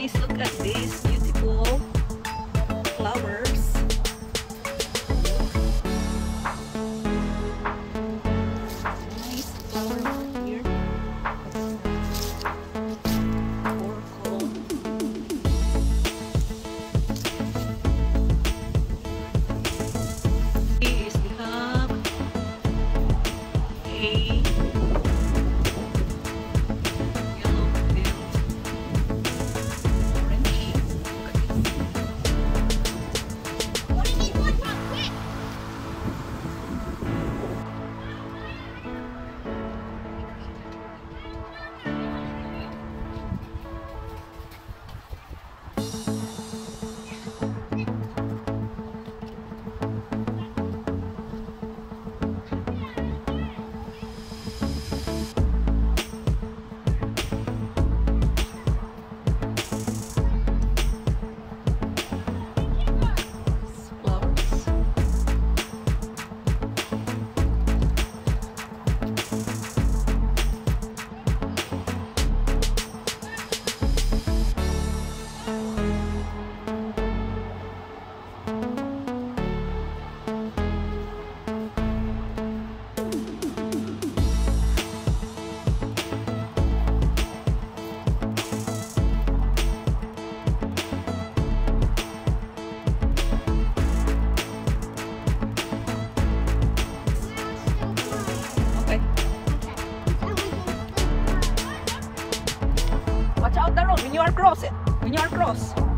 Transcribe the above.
isso do when you are crossing. When you are cross.